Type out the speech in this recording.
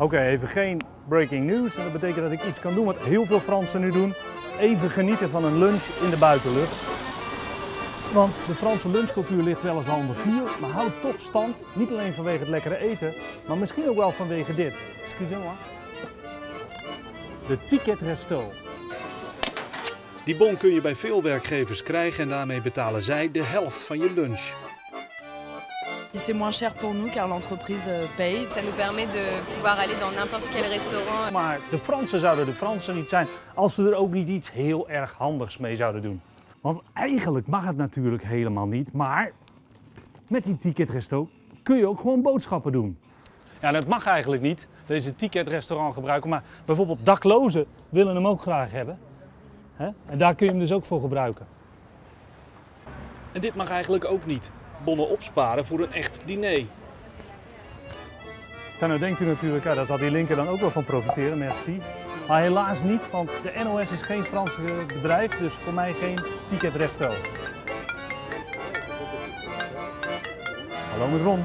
Oké, even geen breaking news. En dat betekent dat ik iets kan doen wat heel veel Fransen nu doen. Even genieten van een lunch in de buitenlucht. Want de Franse lunchcultuur ligt weliswaar onder vuur, maar houdt toch stand. Niet alleen vanwege het lekkere eten, maar misschien ook wel vanwege dit. Excusez-moi. De ticket resto. Die bon kun je bij veel werkgevers krijgen en daarmee betalen zij de helft van je lunch. C'est moins cher pour nous car l'entreprise euh, paye. Ça nous permet de pouvoir aller dans n'importe quel restaurant. Maar de Fransen zouden de Fransen niet zijn als ze er ook niet iets heel erg handigs mee zouden doen. Want eigenlijk mag het natuurlijk helemaal niet, maar met die ticketresto kun je ook gewoon boodschappen doen. Ja, dat mag eigenlijk niet, deze ticketrestaurant gebruiken, maar bijvoorbeeld daklozen willen hem ook graag hebben. Hè? En daar kun je hem dus ook voor gebruiken. En dit mag eigenlijk ook niet. Bonnen opsparen voor een echt diner. Dan denkt u natuurlijk, ja, daar zal die linker dan ook wel van profiteren, merci. Maar helaas niet, want de NOS is geen Frans bedrijf, dus voor mij geen ticketresto. Hallo met Ron.